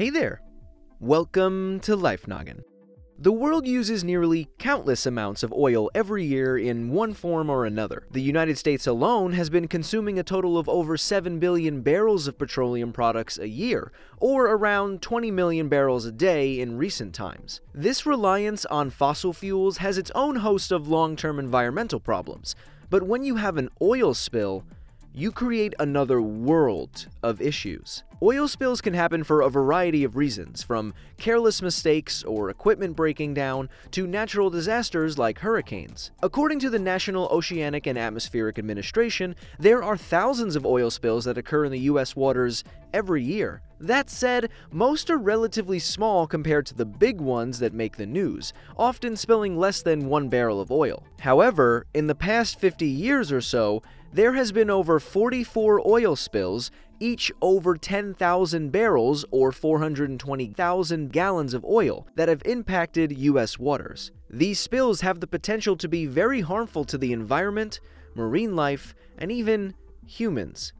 Hey there! Welcome to Life Noggin. The world uses nearly countless amounts of oil every year in one form or another. The United States alone has been consuming a total of over 7 billion barrels of petroleum products a year, or around 20 million barrels a day in recent times. This reliance on fossil fuels has its own host of long term environmental problems, but when you have an oil spill, you create another world of issues. Oil spills can happen for a variety of reasons, from careless mistakes or equipment breaking down to natural disasters like hurricanes. According to the National Oceanic and Atmospheric Administration, there are thousands of oil spills that occur in the U.S. waters every year. That said, most are relatively small compared to the big ones that make the news, often spilling less than one barrel of oil. However, in the past 50 years or so, there has been over 44 oil spills each over 10,000 barrels or 420,000 gallons of oil that have impacted U.S. waters. These spills have the potential to be very harmful to the environment, marine life, and even humans.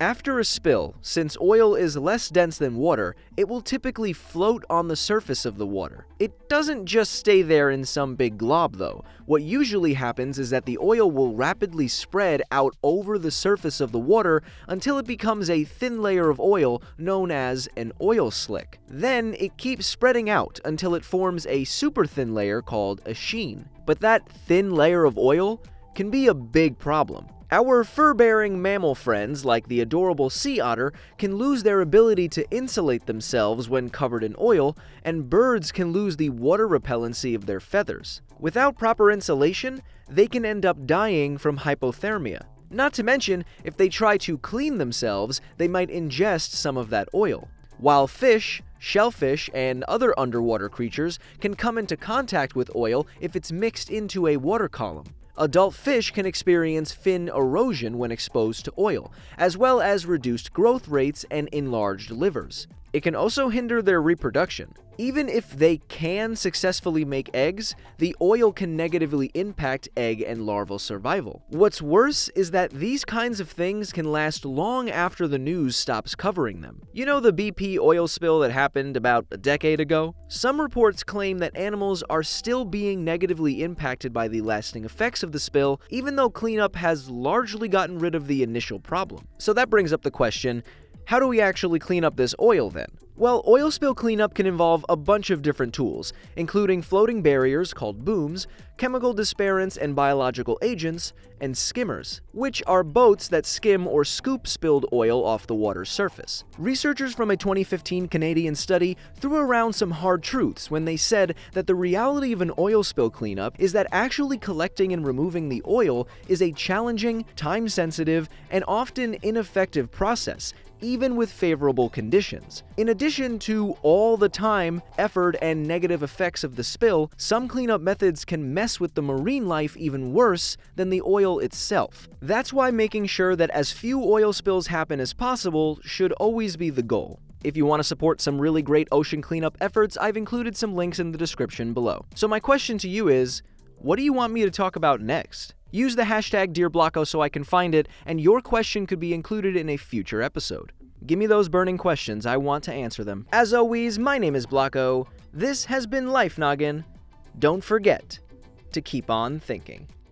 After a spill, since oil is less dense than water, it will typically float on the surface of the water. It doesn't just stay there in some big glob though. What usually happens is that the oil will rapidly spread out over the surface of the water until it becomes a thin layer of oil known as an oil slick. Then it keeps spreading out until it forms a super thin layer called a sheen. But that thin layer of oil can be a big problem. Our fur-bearing mammal friends, like the adorable sea otter, can lose their ability to insulate themselves when covered in oil, and birds can lose the water repellency of their feathers. Without proper insulation, they can end up dying from hypothermia. Not to mention, if they try to clean themselves, they might ingest some of that oil. While fish, shellfish, and other underwater creatures can come into contact with oil if it's mixed into a water column. Adult fish can experience fin erosion when exposed to oil, as well as reduced growth rates and enlarged livers. It can also hinder their reproduction. Even if they can successfully make eggs, the oil can negatively impact egg and larval survival. What's worse is that these kinds of things can last long after the news stops covering them. You know the BP oil spill that happened about a decade ago? Some reports claim that animals are still being negatively impacted by the lasting effects of the spill, even though cleanup has largely gotten rid of the initial problem. So that brings up the question how do we actually clean up this oil then? Well, oil spill cleanup can involve a bunch of different tools, including floating barriers called booms, chemical dispersants and biological agents, and skimmers, which are boats that skim or scoop spilled oil off the water's surface. Researchers from a 2015 Canadian study threw around some hard truths when they said that the reality of an oil spill cleanup is that actually collecting and removing the oil is a challenging, time-sensitive, and often ineffective process even with favorable conditions. In addition to all the time, effort, and negative effects of the spill, some cleanup methods can mess with the marine life even worse than the oil itself. That's why making sure that as few oil spills happen as possible should always be the goal. If you want to support some really great ocean cleanup efforts, I've included some links in the description below. So my question to you is, what do you want me to talk about next? Use the hashtag DearBlocko so I can find it, and your question could be included in a future episode. Give me those burning questions, I want to answer them. As always, my name is Blocko. This has been Life Noggin. Don't forget to keep on thinking.